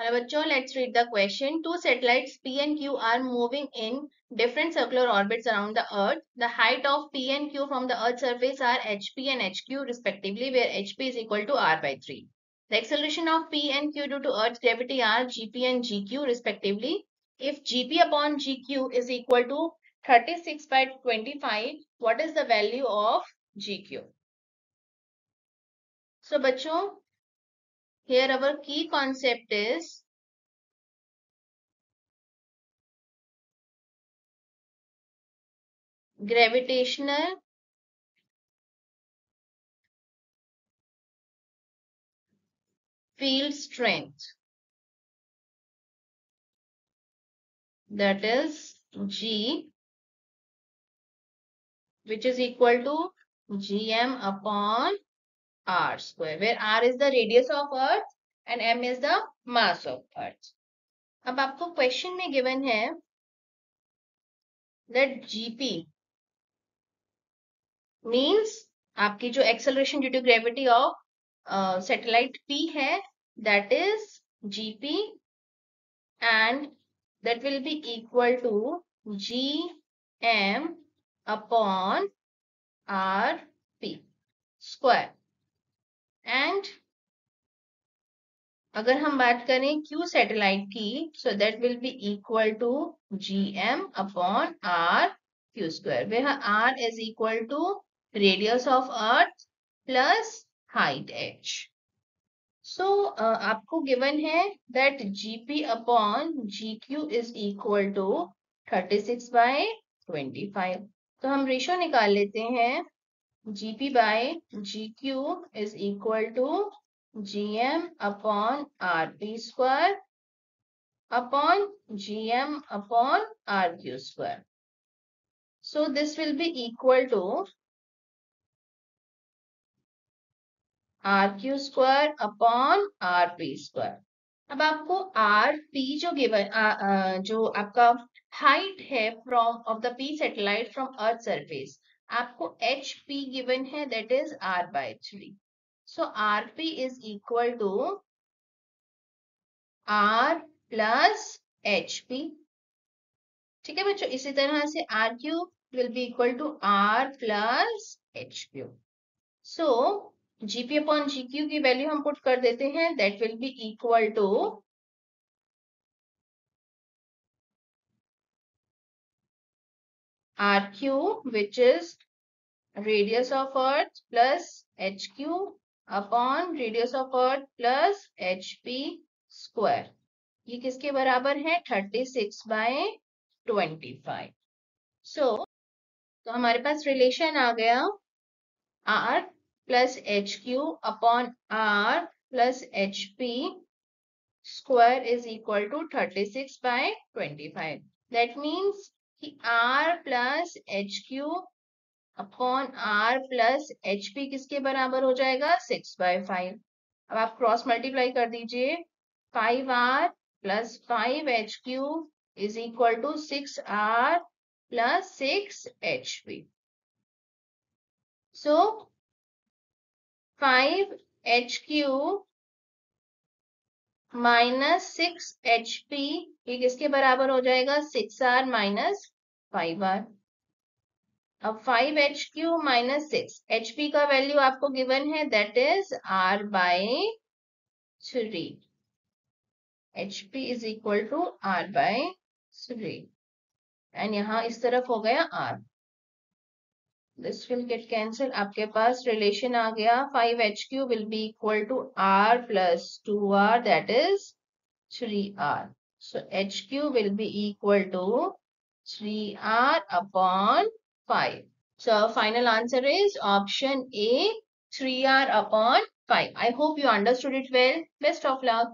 Hello, bachcho, let's read the question. Two satellites P and Q are moving in different circular orbits around the Earth. The height of P and Q from the Earth's surface are HP and HQ respectively, where HP is equal to R by 3. The acceleration of P and Q due to Earth's gravity are GP and GQ respectively. If GP upon GQ is equal to 36 by 25, what is the value of GQ? So, bachcho, here our key concept is gravitational field strength. That is G which is equal to gm upon r square where r is the radius of earth and m is the mass of earth अब आपको question में given है that gp means आपकी जो acceleration due to gravity of uh, satellite p है that is gp and that will be equal to gm upon rp square And अगर हम बात करें क्यू सैटेलाइट की so that will be equal to G M upon R Q square where R is equal to radius of earth plus height H so आपको given है that GP upon G Q is equal to thirty six by twenty five तो हम ratio निकाल लेते हैं। gp by gq is equal to gm upon rp square upon gm upon rq square. So this will be equal to rq square upon rp square. अब आपको R P जो given जो आपका हाइट है from of the P satellite from earth surface आपको H P given है that is R by three so R P is equal to R plus H P ठीक है बच्चों, इसी तरह से R Q will be equal to R plus H Q so GP upon G Q की value हम put कर देते हैं that will be equal to R Q which is radius of earth plus H Q upon radius of earth plus H P square ये किसके बराबर है? 36 six by twenty five so तो हमारे पास रिलेशन आ गया R plus H Q upon R plus H P square is equal to thirty six by twenty five that means कि R plus H Q upon R plus H P किसके बराबर हो जाएगा? सिक्स बाय फाइव अब आप cross multiply कर दीजिए। Five R plus five H Q is equal to six R plus six H P so five H Q minus six H P, ये किसके बराबर हो जाएगा? Six R minus five R. अब five H Q minus six, H P का value आपको given है, that is R by three. H P is equal to R by three. And यहाँ इस तरफ़ हो गया R. this will get cancelled आपके पास relation आ गया 5hq will be equal to r plus 2r that is 3r so hq will be equal to 3r upon 5 so final answer is option a 3r upon 5 i hope you understood it well best of luck